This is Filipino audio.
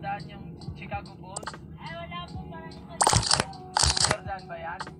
tandaan yung Chicago Bulls? Ay, wala po. Parang ito. Jordan ba yan?